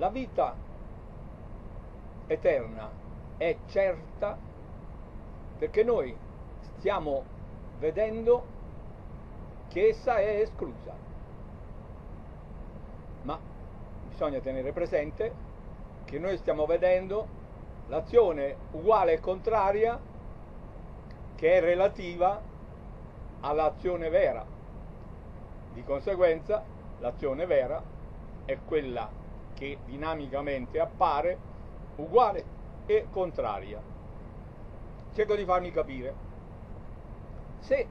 la vita eterna è certa perché noi stiamo vedendo che essa è esclusa. Ma bisogna tenere presente che noi stiamo vedendo l'azione uguale e contraria che è relativa all'azione vera. Di conseguenza l'azione vera è quella che dinamicamente appare uguale e contraria. Cerco di farmi capire. Se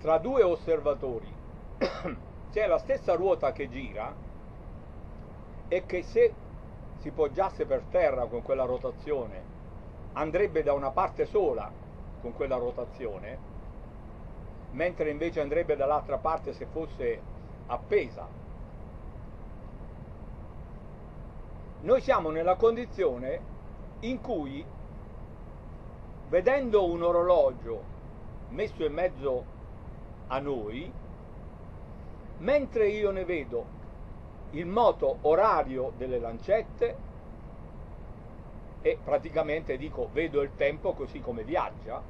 tra due osservatori c'è la stessa ruota che gira e che se si poggiasse per terra con quella rotazione andrebbe da una parte sola con quella rotazione, mentre invece andrebbe dall'altra parte se fosse appesa. Noi siamo nella condizione in cui, vedendo un orologio messo in mezzo a noi, mentre io ne vedo il moto orario delle lancette e praticamente dico vedo il tempo così come viaggia,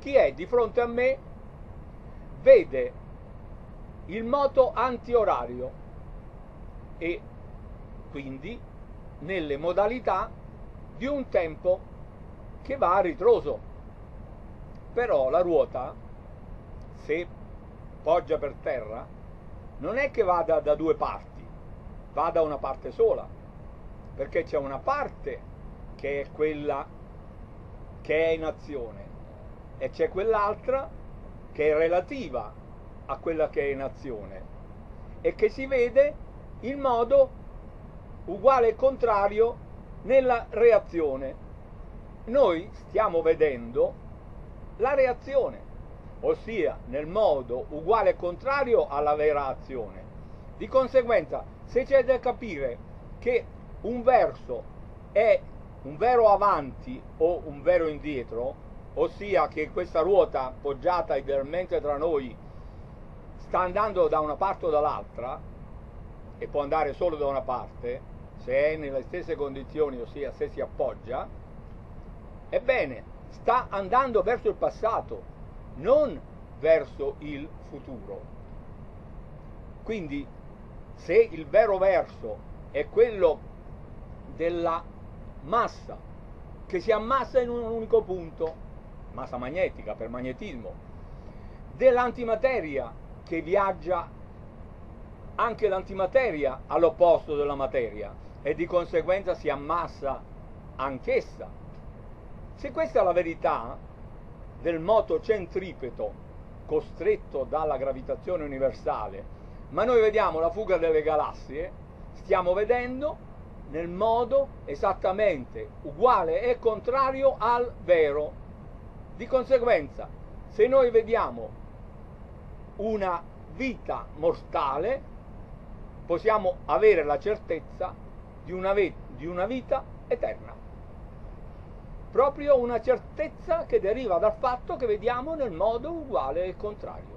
chi è di fronte a me vede il moto antiorario e quindi nelle modalità di un tempo che va a ritroso. Però la ruota, se poggia per terra, non è che vada da due parti, va da una parte sola, perché c'è una parte che è quella che è in azione e c'è quell'altra che è relativa a quella che è in azione e che si vede in modo uguale contrario nella reazione. Noi stiamo vedendo la reazione, ossia nel modo uguale contrario alla vera azione. Di conseguenza, se c'è da capire che un verso è un vero avanti o un vero indietro, ossia che questa ruota poggiata idealmente tra noi sta andando da una parte o dall'altra e può andare solo da una parte, se è nelle stesse condizioni, ossia se si appoggia, ebbene, sta andando verso il passato, non verso il futuro. Quindi, se il vero verso è quello della massa che si ammassa in un unico punto, massa magnetica per magnetismo, dell'antimateria che viaggia anche l'antimateria all'opposto della materia e di conseguenza si ammassa anch'essa. Se questa è la verità del moto centripeto costretto dalla gravitazione universale, ma noi vediamo la fuga delle galassie, stiamo vedendo nel modo esattamente uguale e contrario al vero. Di conseguenza, se noi vediamo una vita mortale, possiamo avere la certezza di una, di una vita eterna. Proprio una certezza che deriva dal fatto che vediamo nel modo uguale e contrario.